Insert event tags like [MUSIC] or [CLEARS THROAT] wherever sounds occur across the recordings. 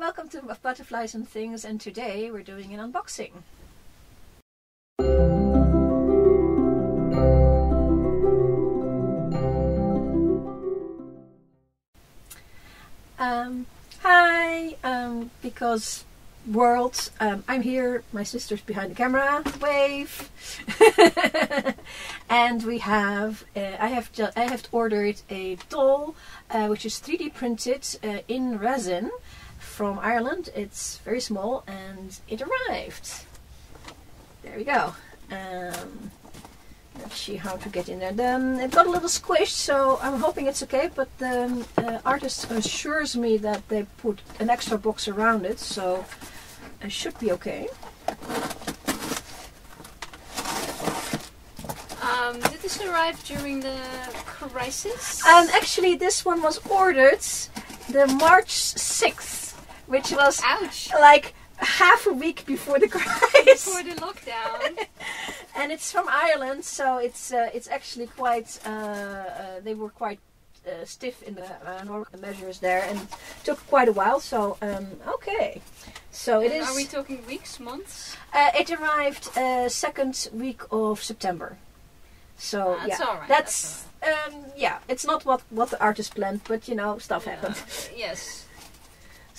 welcome to Butterflies and Things, and today we're doing an unboxing. Um, hi, um, because world, um, I'm here, my sister's behind the camera, wave, [LAUGHS] and we have, uh, I have I have ordered a doll, uh, which is 3D printed uh, in resin from Ireland. It's very small and it arrived. There we go. Um, let's see how to get in there. Then it got a little squished, so I'm hoping it's okay. But the um, uh, artist assures me that they put an extra box around it, so it should be okay. Um, did this arrive during the crisis? And actually, this one was ordered the March 6th, which was Ouch! like half a week before the [LAUGHS] crisis. Before the lockdown. [LAUGHS] and it's from Ireland, so it's uh, it's actually quite. Uh, uh, they were quite uh, stiff in the uh, normal measures there, and took quite a while. So um, okay, so it And is. Are we talking weeks, months? uh, it arrived uh, second week of September. So That's yeah, all right, that's um, yeah. It's not what what the artist planned, but you know, stuff Yeah. happened. Yes. [LAUGHS]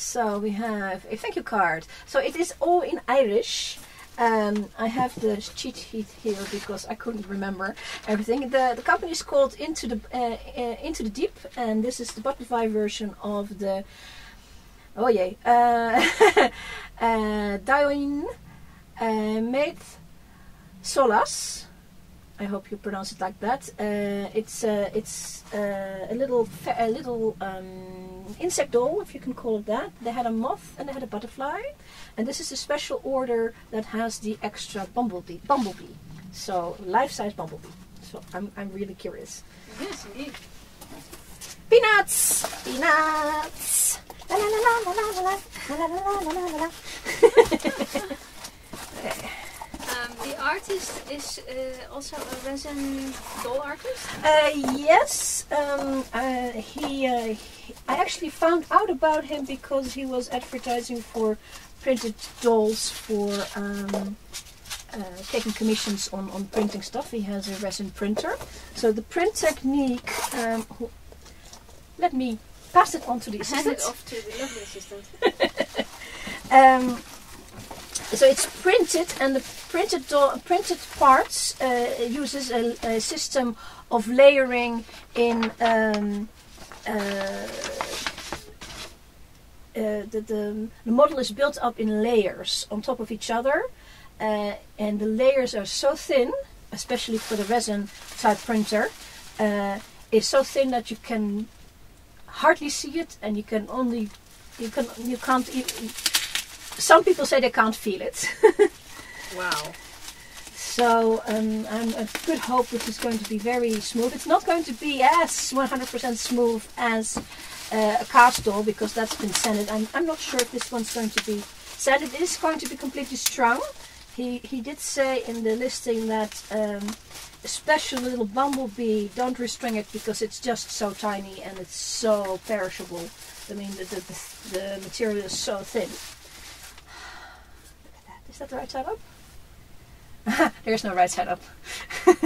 So we have a thank you card. So it is all in Irish. Um, I have the cheat sheet here because I couldn't remember everything. The the company is called Into the uh, uh, Into the Deep, and this is the butterfly version of the. Oh yay! [LAUGHS] Uh, uh, uh, Maithe Solas. I hope you pronounce it like that. Uh, it's uh, it's uh, a little a little um, insect doll, if you can call it that. They had a moth and they had a butterfly, and this is a special order that has the extra bumblebee. Bumblebee, so life-size bumblebee. So I'm I'm really curious. Yes, indeed. Peanuts, peanuts. La la la la la la la la la la la la la. Okay. Um, the artist is uh, also a resin doll artist. Uh, yes, um, uh, he, uh, he. I actually found out about him because he was advertising for printed dolls for um, uh, taking commissions on, on printing stuff. He has a resin printer. So the print technique. Um, let me pass it on to the assistant. Hand it off to the lovely assistant. [LAUGHS] Um, so it's printed, and the printed printed parts uh, uses a, a system of layering in. Um, uh, uh, the, the, the model is built up in layers on top of each other, uh, and the layers are so thin, especially for the resin type printer, uh, is so thin that you can hardly see it, and you can only you can you can't even some people say they can't feel it. [LAUGHS] Wow. so um, I'm a good hope this is going to be very smooth. It's not going to be as 100% smooth as uh, a cast doll because that's been sanded. I'm, I'm not sure if this one's going to be sanded. It is going to be completely strung. He, he did say in the listing that um, a special little bumblebee, don't restring it because it's just so tiny and it's so perishable. I mean, the, the, the, the material is so thin. [SIGHS] Look at that. Is that the right side up? [LAUGHS] There's no right side up. Wow.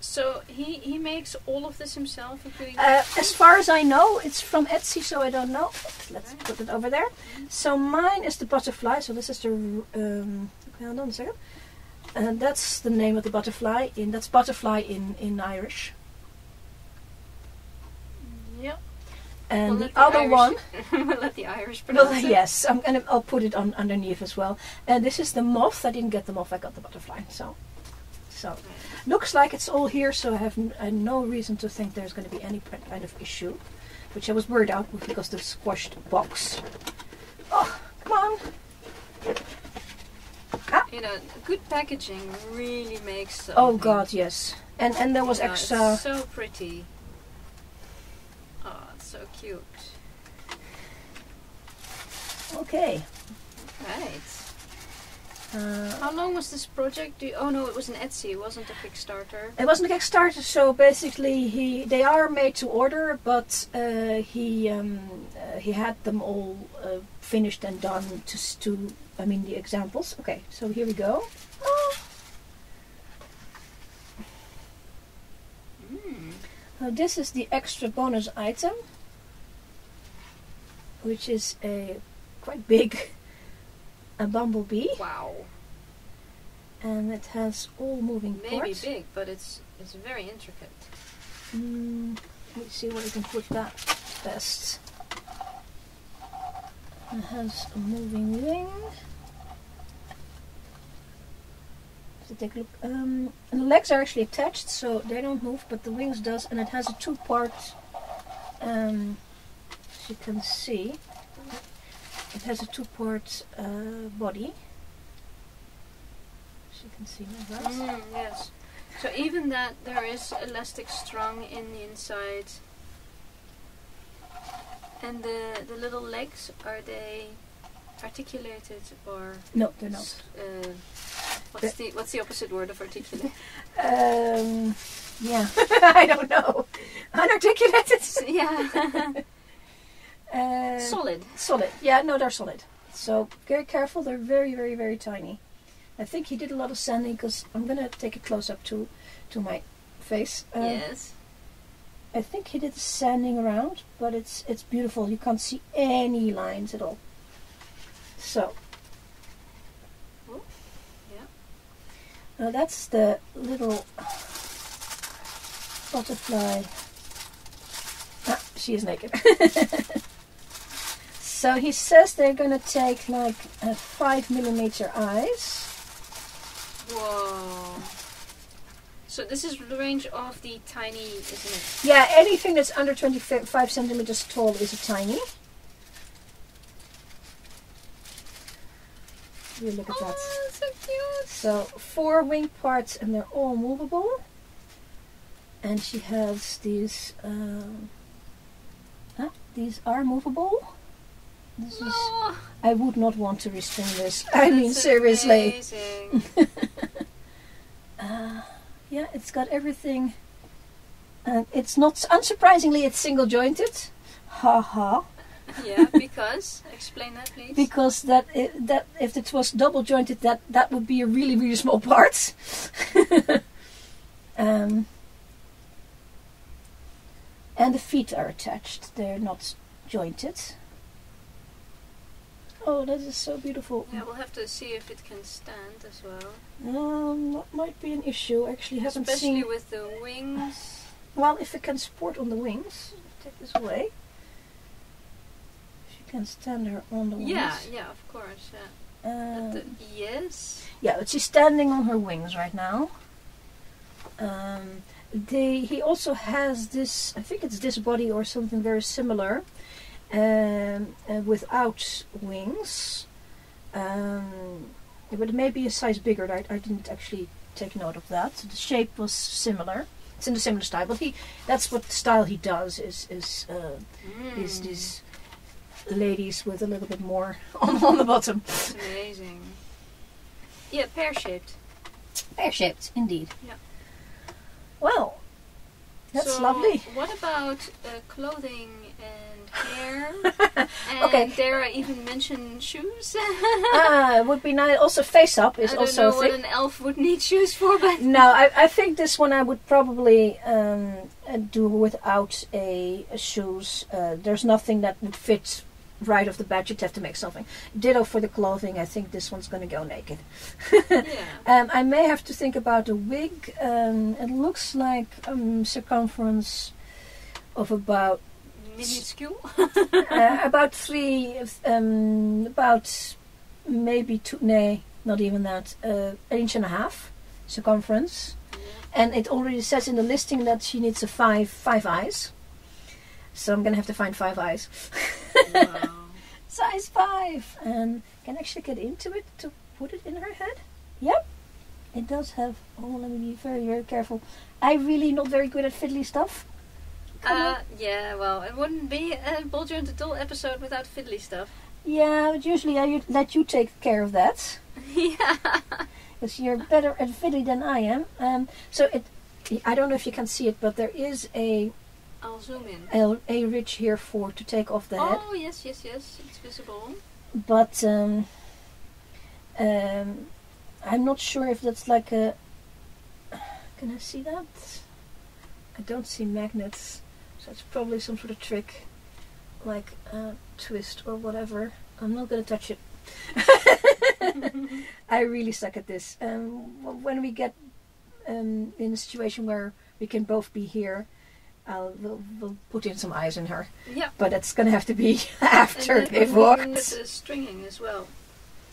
So he he makes all of this himself, including. Uh, as far as I know, it's from Etsy, so I don't know. Let's put it over there. So mine is the butterfly. So this is the. Um, okay, hold on a second. And that's the name of the butterfly. In that's butterfly in in Irish. Yep. And We'll the the other Irish- one. [LAUGHS] we'll let the Irish pronounce Well, it. yes, I'm gonna. I'll put it on underneath as well. And this is the moth. I didn't get the moth. I got the butterfly. So, so looks like it's all here. So I have n- uh, no reason to think there's going to be any kind of issue, which I was worried out with because the squashed box. Oh, come on! Ah. You know, good packaging really makes. Oh. God, yes. And and there was You know, extra. so pretty. So cute. Okay. Right. Uh, How long was this project? Do you, oh no, it was an Etsy. It wasn't a Kickstarter. It wasn't a Kickstarter, so basically he they are made to order, but uh, he um, uh, he had them all uh, finished and done to to I mean the examples. Okay, so here we go. Oh, Mm. now this is the extra bonus item, which is a quite big [LAUGHS] a bumblebee, Wow. and it has all moving Maybe parts. big, but it's it's very intricate. Mm, let me see where we can put that best. It has a moving wing. To take a look. Um, and the legs are actually attached, so they don't move, but the wings does, and it has a two-part. Um, as you can see, it has a two-part uh, body. As you can see that. Mm, yes. So even that there is elastic strung in the inside. And the the little legs are they articulated or No, they're not. Uh, what's the what's the opposite word of articulate? [LAUGHS] Um, yeah, [LAUGHS] I don't know. [LAUGHS] Unarticulated. yeah. Uh, Solid. solid. Yeah, no, they're solid. So very careful. They're very, very, very tiny. I think he did a lot of sanding because I'm gonna take a close up to to my face. Um, yes. I think he did the sanding around, but it's it's beautiful. You can't see any lines at all. So. Oh, yeah. Now that's the little butterfly. Ah, she is naked. [LAUGHS] so he says they're gonna take like a five millimeter eyes. Whoa. So this is the range of the tiny, isn't it? Yeah, anything that's under 25 centimeters tall is a tiny. You look at that. Oh, so cute. So four wing parts, and they're all movable. And she has these. Um, ah, these are movable. This is. I would not want to restrain this. [LAUGHS] I mean, that's seriously. [LAUGHS] Uh, yeah, it's got everything. And it's not. Unsurprisingly, it's single jointed. Ha ha. yeah, [LAUGHS] because explain that, please. Because that that if it was double jointed, that that would be a really really small part. um, and the feet are attached; they're not jointed. Oh, that is so beautiful. yeah, we'll have to see if it can stand as well. Um, that might be an issue. Actually, haven't Especially seen. with the wings. Well, if it can support on the wings, take this away. She can stand her on the wings. Yeah, yeah, of course. Yeah. Um, the, yes. Yeah, but she's standing on her wings right now. Um, they, he also has this, I think it's this body or something very similar, um, uh, without wings. Um, but it may be a size bigger. I, I didn't actually take note of that. The shape was similar. It's in a similar style, but he that's what style he does is is uh, is Mm, these ladies with a little bit more [LAUGHS] on, on the bottom. That's amazing. Yeah, pear shaped. Pear shaped, indeed. Yeah. Well, that's so lovely. What about uh, clothing and hair? [LAUGHS] Okay. Dare I even mention shoes? ah, it would be nice. Also, face up is I don't also know what an elf would need shoes for, but No, I, I think this one I would probably um, do without a, a shoes. Uh, there's nothing that would fit right off the bat. You'd have to make something. Ditto for the clothing. I think this one's going to go naked. [LAUGHS] yeah. Um, I may have to think about a wig. Um, it looks like um, circumference of about Minuscule. [LAUGHS] uh, about three, um, about maybe two, nay, not even that, uh, an inch and a half circumference. And it already says in the listing that she needs a five, five eyes. So I'm gonna have to find five eyes. wow. [LAUGHS] Size five, and can actually get into it to put it in her head. Yep, it does have. Oh, let me be very, very careful. I really not very good at fiddly stuff. Uh, yeah, well, it wouldn't be a Ball Joint Doll episode without fiddly stuff. Yeah, but usually I let you take care of that. [LAUGHS] yeah. because you're better at fiddly than I am. Um, so it, I don't know if you can see it, but there is a I'll zoom in. a, a ridge here for to take off the head. Oh yes, yes, yes. It's visible. but um, um, I'm not sure if that's like a. [SIGHS] Can I see that? I don't see magnets, so it's probably some sort of trick, like a twist or whatever. I'm not gonna touch it. [LAUGHS] I really suck at this. Um, when we get um, in a situation where we can both be here, I'll we'll, we'll put in some eyes in her. Yeah. But it's gonna have to be [LAUGHS] after they've walked. can with the stringing as well.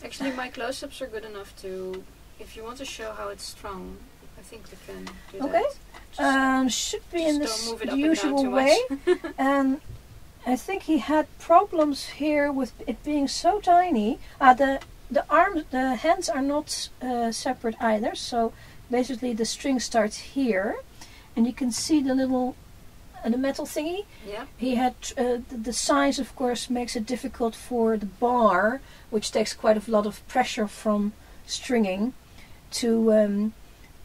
Actually, my close-ups are good enough to. If you want to show how it's strung, I think we can do Okay. that. Um, should be in just this don't move it the usual way. [LAUGHS] and I think he had problems here with it being so tiny. Uh, the the arms, the hands are not uh, separate either. So basically, the string starts here, and you can see the little uh, the metal thingy. yeah. He had uh, the, the size, of course, makes it difficult for the bar, which takes quite a lot of pressure from stringing, to um,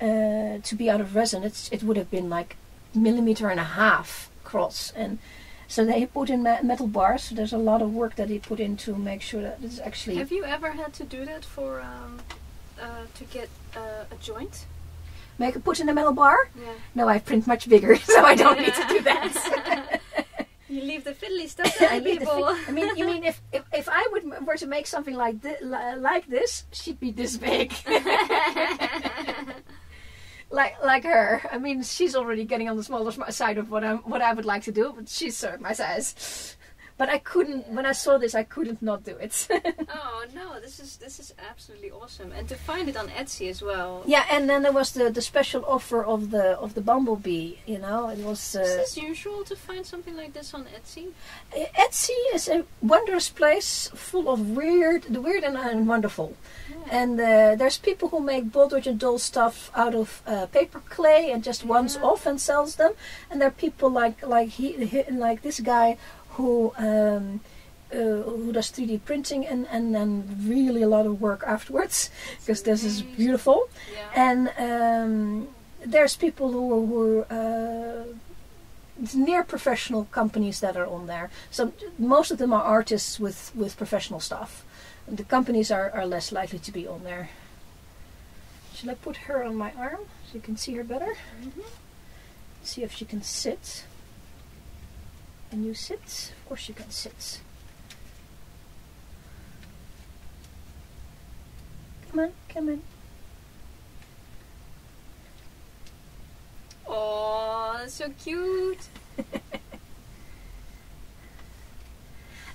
uh, to be out of resin. It's, it would have been like millimeter and a half cross, and so they put in me- metal bars. So there's a lot of work that he put in to make sure that it's actually Have you ever had to do that for um, uh, to get uh, a joint? make it put in a metal bar. Yeah. No, I print much bigger, [LAUGHS] so I don't need to do [LAUGHS] that. [LAUGHS] you leave the fiddly stuff I to the people. I mean, you mean if, if, if I would m- were to make something like thi- li- like this, she'd be this big, like like her. I mean, she's already getting on the smaller side of what I what I would like to do, but she's sort my size. But I couldn't when I saw this, I couldn't not do it. [LAUGHS] oh no, this is this is absolutely awesome, and to find it on Etsy as well. yeah, and then there was the, the special offer of the of the bumblebee. You know, it was. Is Uh, this usual to find something like this on Etsy? Etsy is a wondrous place full of weird, the weird and, and wonderful. Yeah. And uh, there's people who make Ball Jointed Doll stuff out of uh, paper clay and just once off and sells them. And there are people like like he, he like this guy who um, uh, who does 3D printing and and then really a lot of work afterwards because this is beautiful. yeah. And um, there's people who are, who are uh, near professional companies that are on there. So most of them are artists with, with professional stuff. And the companies are, are less likely to be on there. Shall I put her on my arm so you can see her better? Mhm. See if she can sit. Can you sit? Of course you can sit. Come on, come on. Oh, that's so cute. [LAUGHS]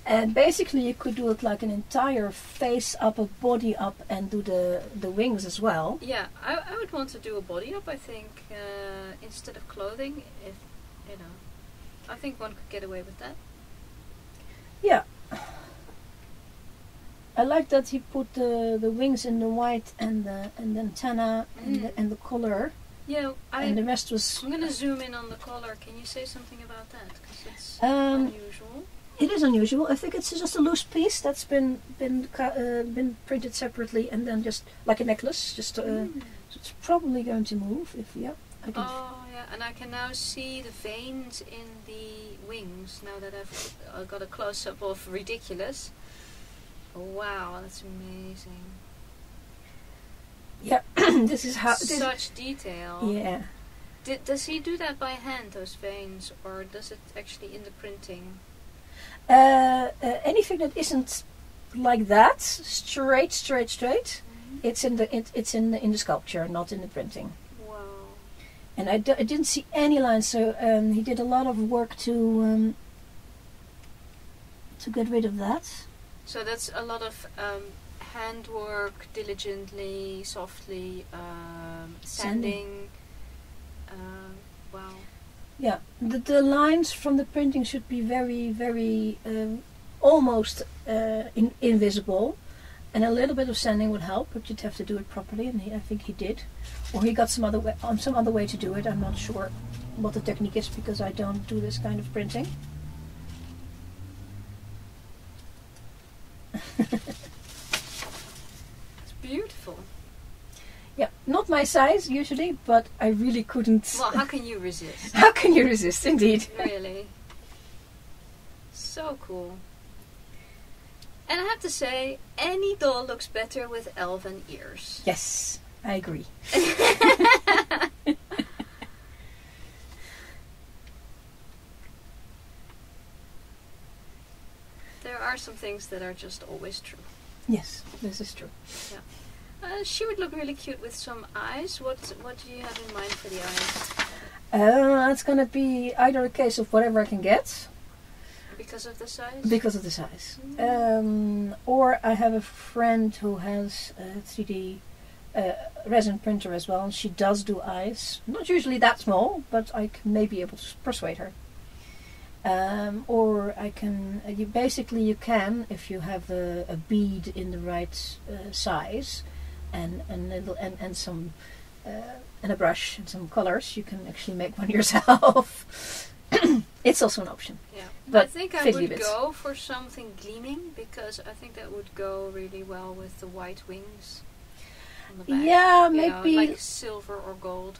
And basically, you could do it like an entire face up, a body up, and do the the wings as well. Yeah, I, I would want to do a body up. I think uh, instead of clothing, if you know, I think one could get away with that. Yeah. I like that he put the, the wings in the white and the and the antenna and the, Mm. and the collar, Yeah, I. and the rest was. I'm gonna zoom in on the collar. Can you say something about that? Because it's Um, unusual. It is unusual. I think it's just a loose piece that's been been uh, been printed separately and then just like a necklace. Just uh, Mm. so it's probably going to move if yeah. Oh yeah, and I can now see the veins in the wings now that I've uh, got a close up of ridiculous. Wow, that's amazing. yeah, [CLEARS THROAT] this is how. This, Such detail. yeah. Did, does he do that by hand, those veins, or does it actually in the printing? Uh, uh, anything that isn't like that, straight, straight, straight, it's in the it, it's in the, in the sculpture, not in the printing. And I, d- I didn't see any lines, so um, he did a lot of work to um, to get rid of that. So that's a lot of um, handwork, diligently, softly, um, sanding. Um, wow. Yeah, the, the lines from the printing should be very, very um, almost uh, in, invisible, and a little bit of sanding would help, but you'd have to do it properly, and he, I think he did, or he got some other way, um, some other way to do it. I'm not sure what the technique is because I don't do this kind of printing. It's beautiful. Yeah, not my size usually, but I really couldn't. Well, how can you resist? [LAUGHS] How can you resist? Indeed. really. So cool. And I have to say, any doll looks better with elven ears. Yes, I agree. [LAUGHS] there are some things that are just always true. Yes, this is true. Uh, she would look really cute with some eyes. What What do you have in mind for the eyes? Uh, it's gonna be either a case of whatever I can get Because of the size? because of the size, Mm. um, or I have a friend who has a 3D uh, resin printer as well. and She does do eyes, not usually that small, but I can maybe able to persuade her. Um, or I can. Uh, you basically you can if you have a, a bead in the right uh, size, and and little and and some. Uh, and a brush and some colors, you can actually make one [LAUGHS] yourself. [COUGHS] it's also an option. yeah. but I think I would bits. go for something gleaming because I think that would go really well with the white wings. The back. Yeah, You know, maybe. like silver or gold.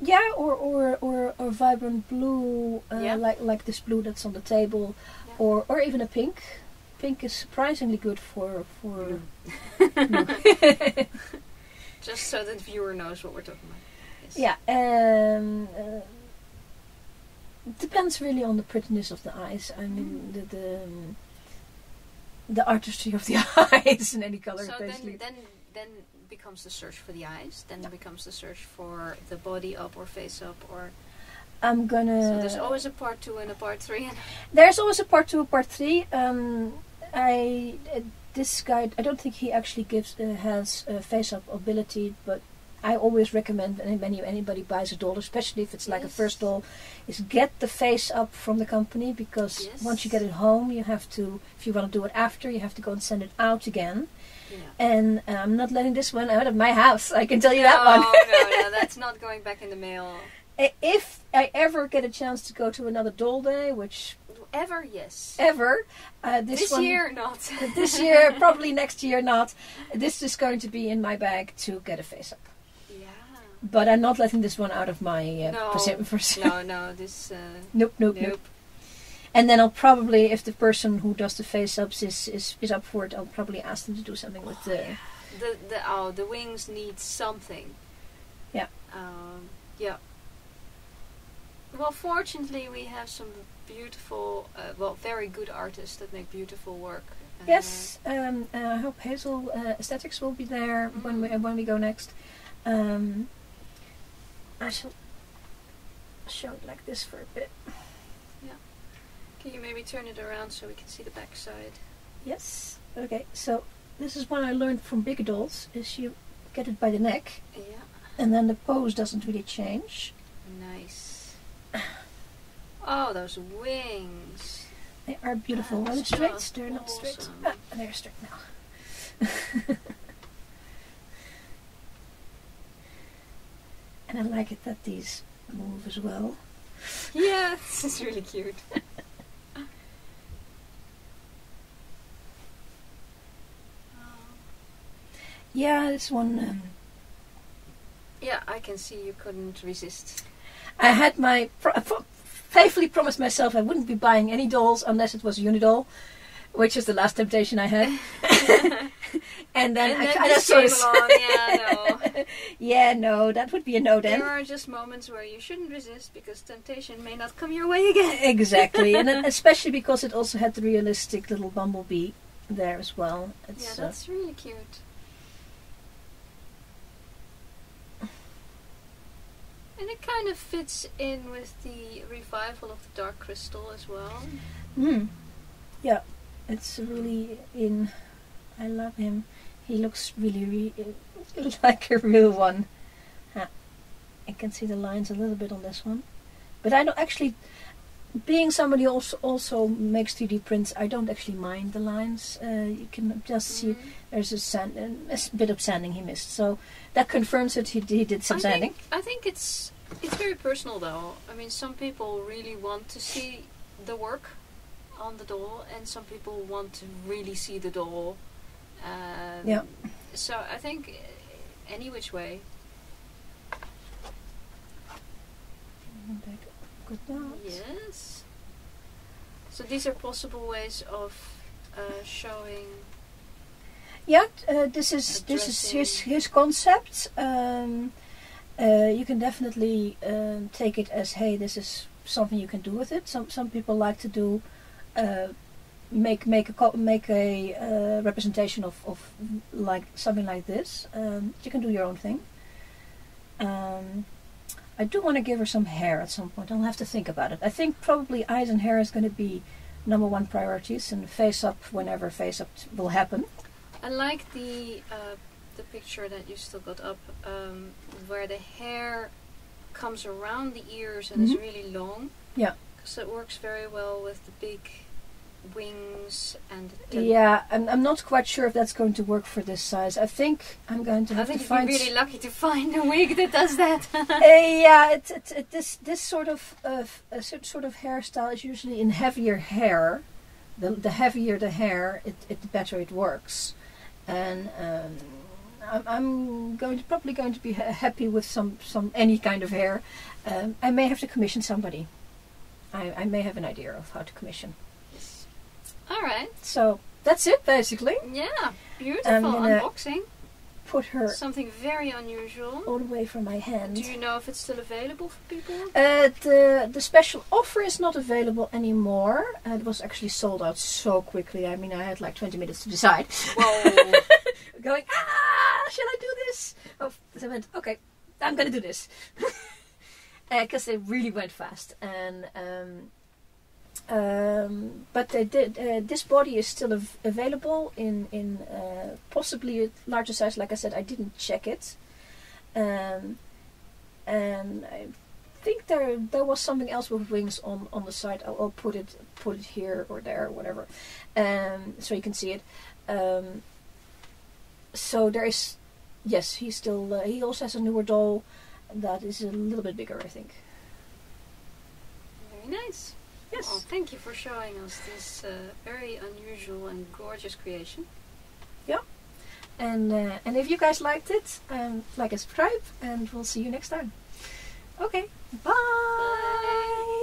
yeah, or or or, or vibrant blue, uh, Yeah. like like this blue that's on the table, Yeah. or or even a pink. Pink is surprisingly good for for. [LAUGHS] [LAUGHS] Just so that the viewer knows what we're talking about. Yes. yeah, um, uh, depends really on the prettiness of the eyes. I mean, Mm. the the, um, the artistry of the [LAUGHS] eyes in any color, So basically. then, then, then becomes the search for the eyes. Then becomes the search for the body up or face up or. I'm gonna. so there's always a part two and a part three. And [LAUGHS] There's always a part two, a part three. Um, I uh, this guy, I don't think he actually gives uh, has a face-up ability, but I always recommend when anybody buys a doll, especially if it's like a first doll, is get the face up from the company because Yes. once you get it home, you have to, if you want to do it after, you have to go and send it out again. yeah. And uh, I'm not letting this one out of my house. I can tell you that no, one. no, no, [LAUGHS] that's not going back in the mail. If I ever get a chance to go to another doll day, which Ever, yes. ever, uh, this, This one, year, not. [LAUGHS] this year, probably [LAUGHS] next year not. This is going to be in my bag to get a face up. Yeah. But I'm not letting this one out of my uh, No. persi- persi- No, no, this. Uh, [LAUGHS] nope, nope, nope, nope. And then I'll probably, if the person who does the face ups is, is, is up for it, I'll probably ask them to do something with the. The the oh the wings need something. Yeah. Um, yeah. Well, fortunately, we have some beautiful, uh, well, very good artists that make beautiful work. Uh, Yes, um, uh, I hope Hazel uh, Aesthetics will be there when we when we go next. Um, I shall show it like this for a bit. Yeah. Can you maybe turn it around so we can see the back side? Yes. Okay. So this is one I learned from bigger dolls: is you get it by the neck, Yeah. and then the pose doesn't really change. Nice. Oh, those wings. They are beautiful. Are they straight? They're not straight. Ah, they're straight now. [LAUGHS] and I like it that these move as well. Yeah, [LAUGHS] this is really cute. Yeah, this one. Um, Yeah, I can see you couldn't resist. I had my pro- pro- faithfully promised myself I wouldn't be buying any dolls unless it was Unidoll, which is the last temptation I had. [LAUGHS] [LAUGHS] [LAUGHS] and then and I kind of sort came of. along. Yeah, no. [LAUGHS] yeah, no, that would be a no then. There are just moments where you shouldn't resist because temptation may not come your way again. [LAUGHS] exactly, and then especially because it also had the realistic little bumblebee there as well. Yeah, It's, uh, that's really cute. And it kind of fits in with the revival of the Dark Crystal as well. mm, yeah, it's really in. I love him. He looks really, really [LAUGHS] like a real one. Ah, I can see the lines a little bit on this one, but I don't actually. Being somebody who also also makes 3D prints, I don't actually mind the lines. Uh, you can just see Mhm. there's a, sand, a s- bit of sanding he missed, so that confirms that he, he did some I sanding. think, I think it's it's very personal though. I mean, some people really want to see the work on the doll, and some people want to really see the doll. Um, yeah. So I think any which way. Good yes. So these are possible ways of uh, showing. Yeah, uh, this is this is his his concept. Um, uh, you can definitely um, take it as hey, this is something you can do with it. Some some people like to do uh, make make a make a uh, representation of, of like something like this. Um, you can do your own thing. Um, I do want to give her some hair at some point. I'll have to think about it. I think probably eyes and hair is going to be number one priorities, and face up whenever face up will happen. I like the uh, the picture that you still got up, um, where the hair comes around the ears and is Mhm. really long. Yeah. Because it works very well with the big wings and Yeah, I'm, I'm not quite sure if that's going to work for this size. I think I'm going to I have think to you'd find. be really lucky to find a wig that does that. [LAUGHS] Uh, yeah, it, it, it, this this sort of cer- sort of hairstyle is usually in heavier hair. The the heavier the hair, it, it the better it works. And um, I'm, I'm going to probably going to be ha- happy with some some any kind of hair. Um, I may have to commission somebody. I, I may have an idea of how to commission. All right. So that's it basically. Yeah. Beautiful unboxing. Put her Something very unusual. all the way from my hand. Do you know if it's still available for people? Uh, the the special offer is not available anymore. Uh, it was actually sold out so quickly. I mean, I had like 20 minutes to decide. Whoa. [LAUGHS] Going, ah, shall I do this? Oh, I went, okay, I'm gonna do this. [LAUGHS] Because they really went fast. And um, um, but did. Uh, this body is still av- available in in uh, possibly a larger size. Like I said, I didn't check it. Um, and I think there there was something else with wings on on the side. I'll, I'll put it put it here or there or whatever, um, so you can see it. Um, so there is, yes, he still uh, he also has a newer doll that is a little bit bigger, I think. very nice. Yes. Well, thank you for showing us this uh, very unusual and gorgeous creation. Yeah. And uh, and if you guys liked it, um, like and subscribe, and we'll see you next time. Okay, bye. Bye.